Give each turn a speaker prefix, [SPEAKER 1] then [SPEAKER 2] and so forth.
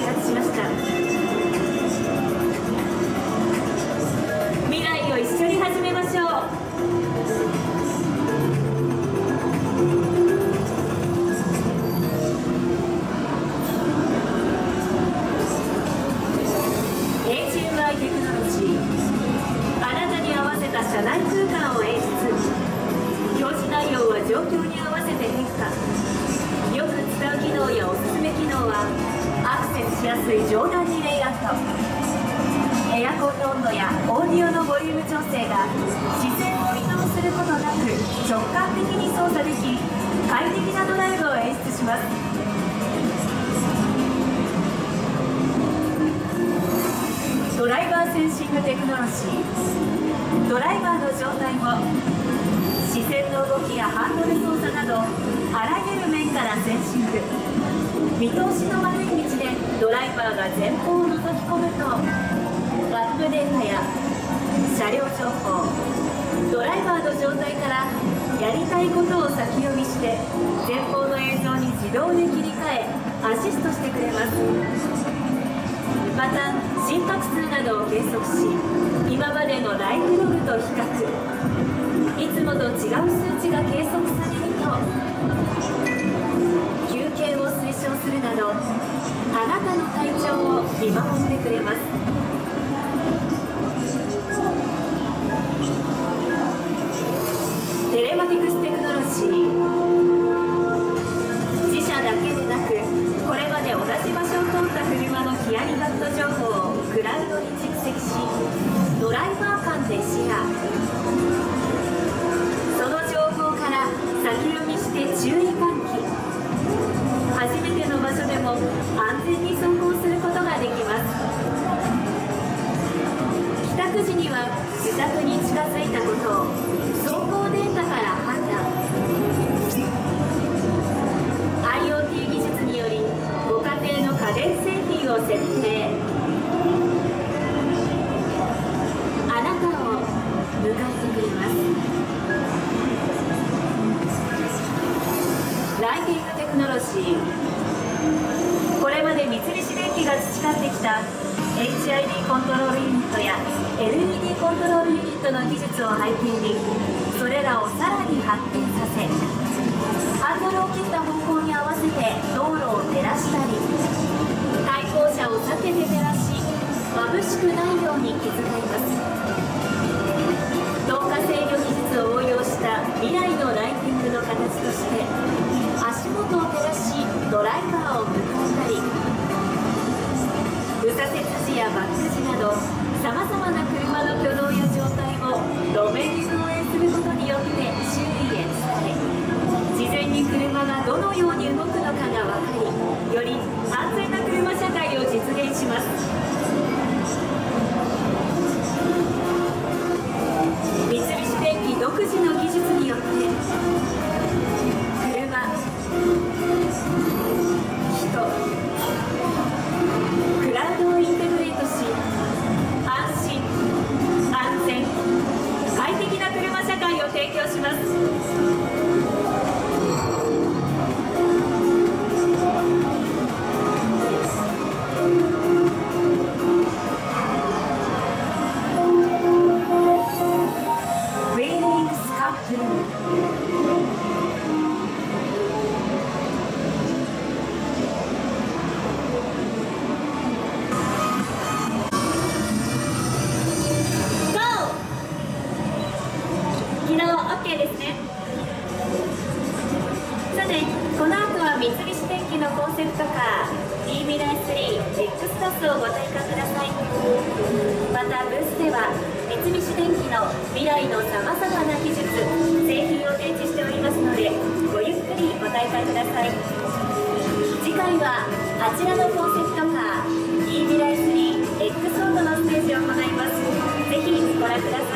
[SPEAKER 1] 発しました未来を一緒に始めましょう。エイジ UI テクノロジー。あなたしやすい上段にレイアウト。エアコンの温度やオーディオのボリューム調整が視線を移動することなく直感的に操作でき快適なドライブを演出します。ドライバーセンシングテクノロジー。ドライバーの状態を視線の動きやハンドル操作などあらゆる面からセンシング。見通しの悪い道でドライバーが前方を覗き込むとバックデータや車両情報ドライバーの状態からやりたいことを先読みして前方の映像に自動で切り替えアシストしてくれます。また心拍数などを計測し今までのライフログと比較。いつもと違う数値が計測されるとあなたの体調を見守ってくれます。テレマティクステクノロジー。自社だけでなくこれまで同じ場所を通った車のヒアリバット情報をクラウドに蓄積しドライバー間でシェア。グテクノロジーこれまで三菱電機が培ってきた HID コントロールユニットや LED コントロールユニットの技術を背景にそれらをさらに発展させハンドルを切った方向に合わせて道路を照らしたり対向車を避けて照らし眩しくないように気遣います。透過制御技術を応用した未来のライティングの形として足元より安全ですね。さてこの後は三菱電機のコンセプトカー D ミライ 3X バスをご参加ください。またブースでは三菱電機の未来のさまざまな技術製品を展示しておりますのでごゆっくりご参加ください。次回はあちらのコンセプトカー D ミライ 3X オートのステージを行います。ぜひご覧ください。